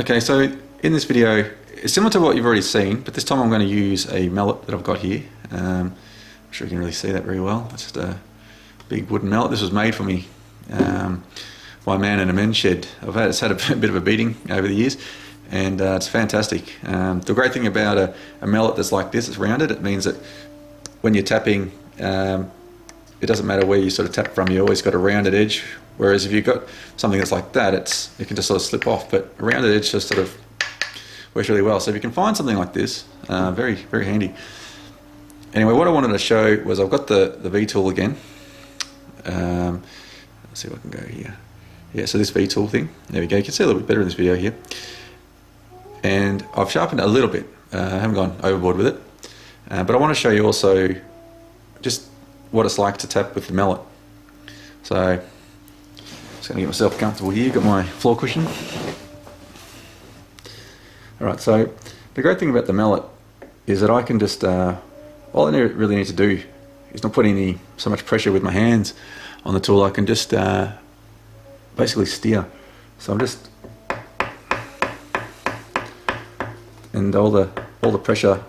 Okay, so in this video, it's similar to what you've already seen, but this time I'm going to use a mallet that I've got here. Um, I'm sure you can really see that very well. It's just a big wooden mallet. This was made for me um, by a man in a men's shed. I've had, it's had a bit of a beating over the years, and uh, it's fantastic. Um, the great thing about a, a, mallet that's like this, it's rounded, it means that when you're tapping, um, it doesn't matter where you sort of tap from, you always got a rounded edge. Whereas if you've got something that's like that, it's it can just sort of slip off. But a rounded edge just sort of works really well. So if you can find something like this, uh, very very handy. Anyway, what I wanted to show was I've got the the V tool again. Um, let's see if I can go here. Yeah, so this V tool thing. There we go. You can see a little bit better in this video here. And I've sharpened it a little bit. Uh, I haven't gone overboard with it. Uh, but I want to show you also what it's like to tap with the mallet. So, just going to get myself comfortable here, got my floor cushion. Alright, so the great thing about the mallet is that I can just, uh, all I really need to do is not put any so much pressure with my hands on the tool. I can just uh, basically steer. So I'm just, and all the all the pressure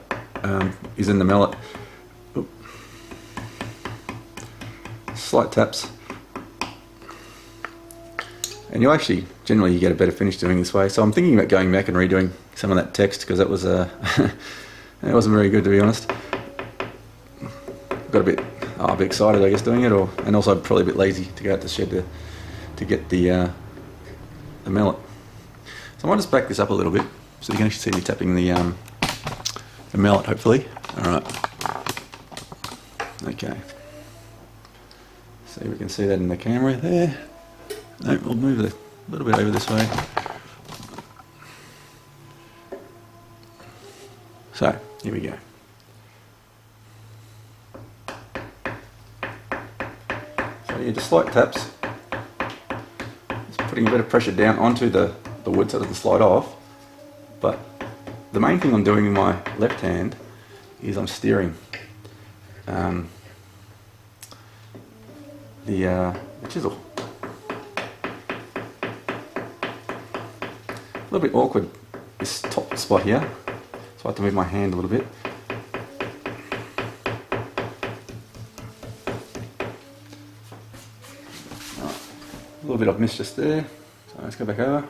um, is in the mallet. Slight taps. And you actually, generally you get a better finish doing this way. So I'm thinking about going back and redoing some of that text because that was, uh, it wasn't very good to be honest. Got a bit, oh, a bit excited I guess doing it or, and also probably a bit lazy to go out to the shed to, to get the, uh, the mallet. So I might just back this up a little bit so you can actually see me tapping the, um, the mallet hopefully. Alright. Okay. See we can see that in the camera there. No, we'll move it a little bit over this way. So, here we go. So yeah, just slight taps. Just putting a bit of pressure down onto the, the wood so it doesn't slide off. But the main thing I'm doing in my left hand is I'm steering um, the, uh, chisel. A little bit awkward, this top spot here, so I have to move my hand a little bit. A little bit I've missed just there, so let's go back over.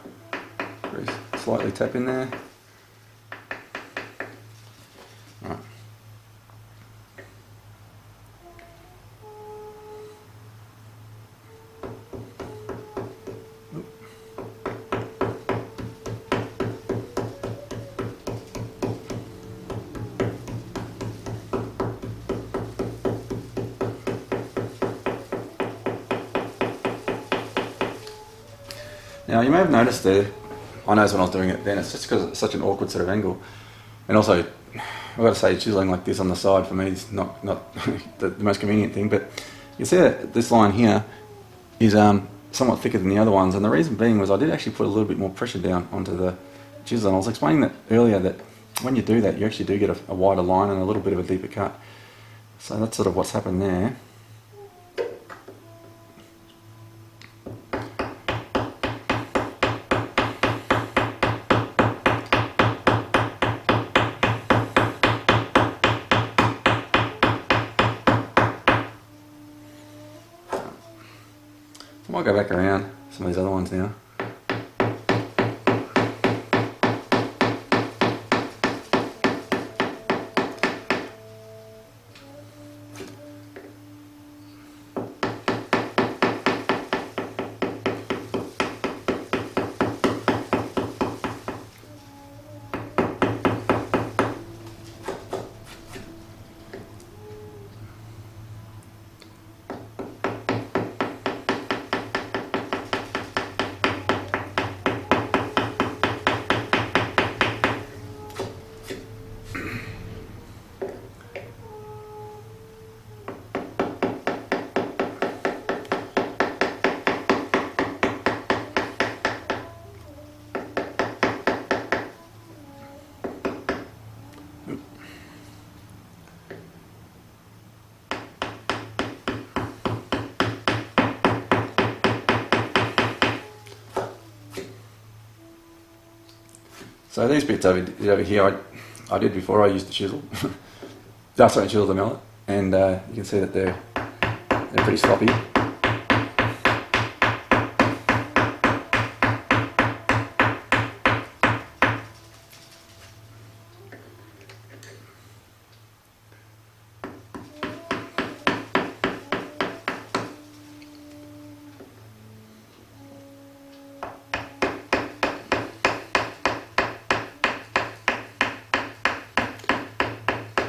Very slightly tap in there. Now you may have noticed there, I noticed when I was doing it then, it's just because it's such an awkward sort of angle. And also, I've got to say, chiseling like this on the side for me is not, not the, most convenient thing, but you see that this line here is um, somewhat thicker than the other ones, and the reason being was I did actually put a little bit more pressure down onto the chisel, and I was explaining that earlier that when you do that, you actually do get a, a wider line and a little bit of a deeper cut. So that's sort of what's happened there. Go back around So these bits over, over here, I, I did before I used the chisel. That's why I chisel the mallet, and uh, you can see that they're they're pretty sloppy.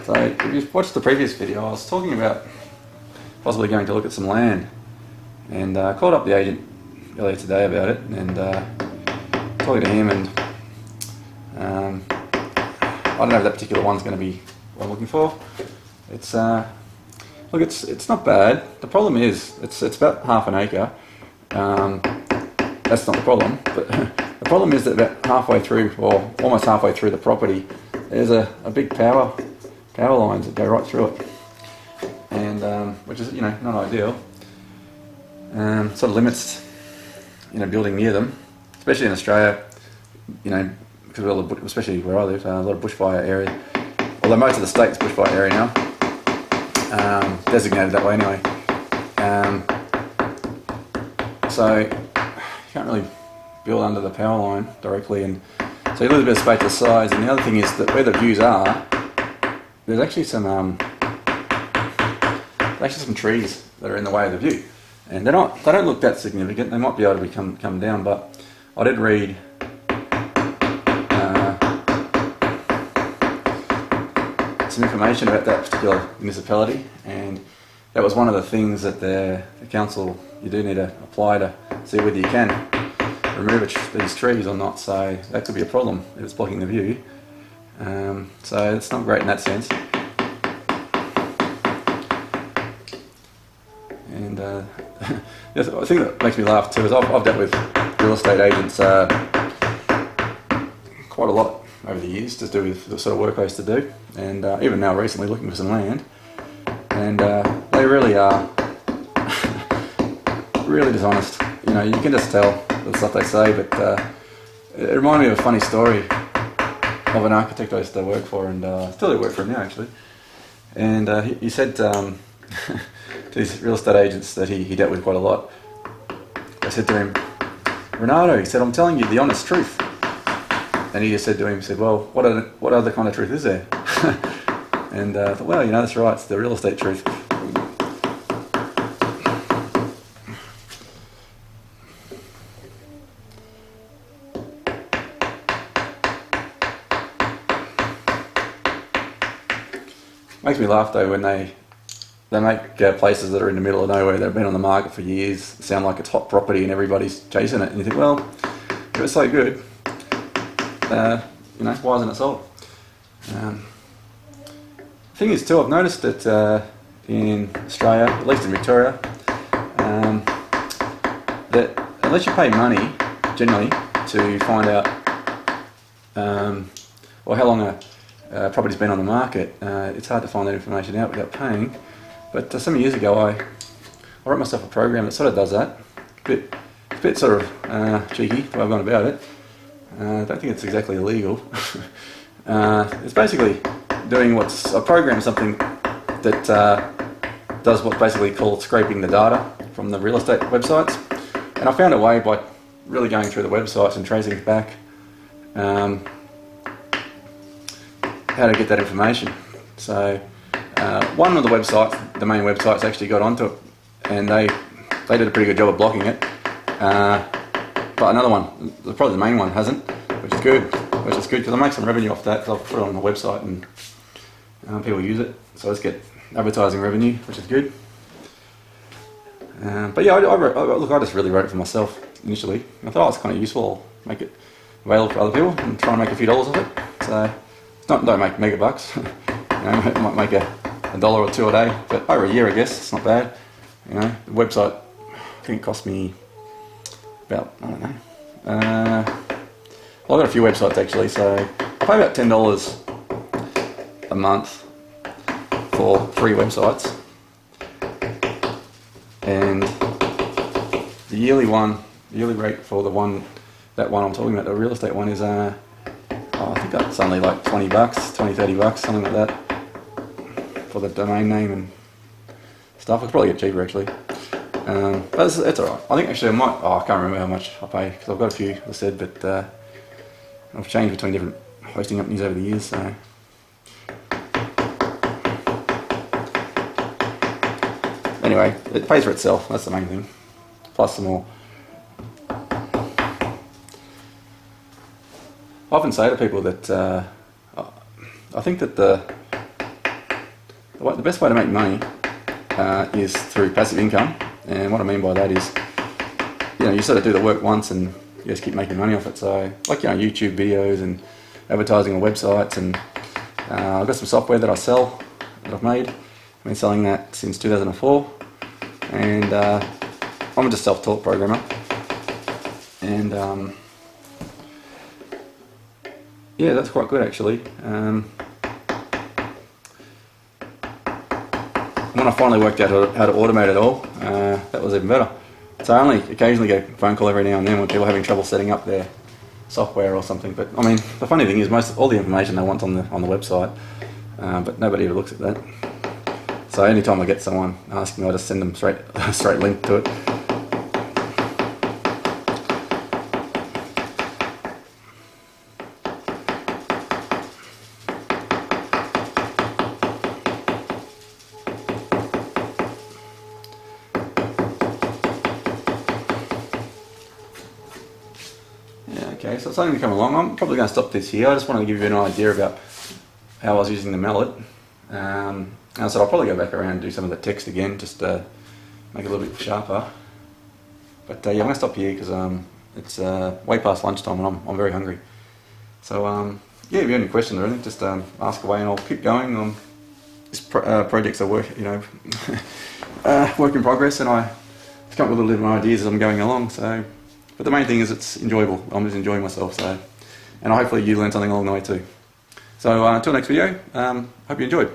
So if you've watched the previous video, I was talking about possibly going to look at some land, and uh, called up the agent earlier today about it, and uh, talking to him, and um, I don't know if that particular one's going to be what I'm looking for. It's uh, look, it's it's not bad. The problem is it's it's about half an acre. Um, that's not the problem, but the problem is that about halfway through, or almost halfway through the property, there's a, a big power power lines that go right through it, and um, which is you know not ideal. Um, sort of limits you know building near them, especially in Australia. You know because all the, especially where I live, uh, a lot of bushfire area. Although most of the state's bushfire area now, um, designated that way anyway. Um, so you can't really build under the power line directly, and so you lose a bit of space to the sides. And the other thing is that where the views are, there's actually some um, actually some trees that are in the way of the view, and they're not they don't look that significant. They might be able to become come down, but I did read. Uh, some information about that particular municipality, and that was one of the things that the, the council you do need to apply to see whether you can remove tr- these trees or not. So that could be a problem if it's blocking the view. Um, so it's not great in that sense. And uh, the thing that makes me laugh too is I've, I've dealt with real estate agents uh, quite a lot over the years to do with the sort of work I used to do, and uh, even now recently looking for some land, and uh, they really are really dishonest. You know, you can just tell the stuff they say, but uh, it reminded me of a funny story of an architect I used to work for, and uh, still do work for him now actually. And uh, he, he said um, to these real estate agents that he, he dealt with quite a lot, I said to him, Renato, he said, I'm telling you the honest truth. And he just said to him, he said, well, what, other, what other kind of truth is there? and uh, I thought, well, you know, that's right, it's the real estate truth. Makes me laugh though when they they make uh, places that are in the middle of nowhere that have been on the market for years sound like it's hot property and everybody's chasing it. And you think, well, if it's so good, uh, you know, why isn't it sold? Um, thing is, too, I've noticed that uh, in Australia, at least in Victoria, um, that unless you pay money, generally, to find out um, or how long a uh, property's been on the market, uh, it's hard to find that information out without paying. But uh, some years ago, I, I wrote myself a program that sort of does that. A bit, a bit sort of uh, cheeky the way I've gone about it. Uh, I don't think it's exactly illegal. uh, it's basically doing what's a program, something that does what's basically called scraping the data from the real estate websites. And I found a way by really going through the websites and tracing it back um, how to get that information. So uh, one of the websites, the main websites, actually got onto it, and they they did a pretty good job of blocking it. Uh, but another one, probably the main one, hasn't, which is good. Which is good because I make some revenue off that because I've put it on the website and uh, people use it. So let's get advertising revenue, which is good. Um, but yeah, I, I, wrote, I, look, I just really wrote it for myself initially. I thought oh, it's kind of useful. I'll make it available for other people and try and make a few dollars off it. So not don't make mega bucks. you know, might make a, a dollar or two a day, but over a year, I guess it's not bad. You know, the website I think it cost me about I don't know. Uh, well, I've got a few websites actually, so I pay about ten dollars a month for three websites, and the yearly one, the yearly rate for the one, that one I'm talking about, the real estate one is uh, oh, I think that's only like 20 bucks, 20, 30 bucks, something like that for the domain name and stuff. I could probably get cheaper actually. Um, but it's, it's alright. I think actually I might, oh, I can't remember how much I pay because I've got a few, as I said, but uh, I've changed between different hosting companies over the years, so. Anyway, it pays for itself, that's the main thing. Plus some more. Often say to people that uh, I think that the the best way to make money uh, is through passive income, and what I mean by that is, you know, you sort of do the work once and you just keep making money off it. So, like you know, YouTube videos and advertising on websites, and uh, I've got some software that I sell that I've made. I've been selling that since 2004, and uh, I'm just a self-taught programmer, and um, yeah, that's quite good actually. Um, when I finally worked out how to automate it all, uh, that was even better. So I only occasionally get a phone call every now and then when people are having trouble setting up their software or something. But I mean, the funny thing is, most all the information they want on the on the website, uh, but nobody ever looks at that. So anytime I get someone asking, I just send them straight straight link to it. Okay, so it's starting to come along. I'm probably going to stop this here. I just wanted to give you an idea about how I was using the mallet. Um, and so I'll probably go back around and do some of the text again, just to make it a little bit sharper. But uh, yeah, I'm going to stop here because um, it's uh, way past lunchtime and I'm, I'm very hungry. So um, yeah, if you have any questions or anything, just um, ask away and I'll keep going. Um, this pro uh, project's a work, you know, uh, work in progress, and I come up with a little ideas as I'm going along. So. But the main thing is it's enjoyable. I'm just enjoying myself. So, and hopefully you learn something along the way too. So uh, until next video, um, hope you enjoyed.